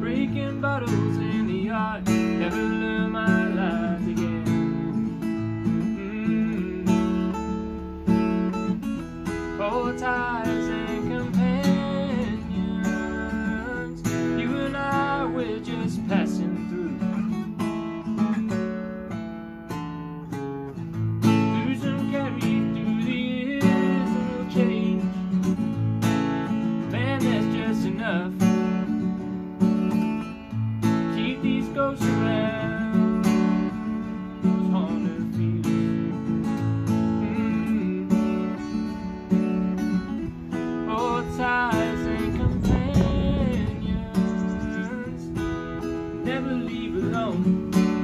Breaking bottles in the yard Never learned my life again mm -hmm. Hold tight Home.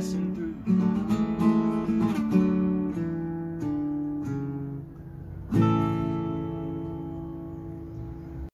blessing.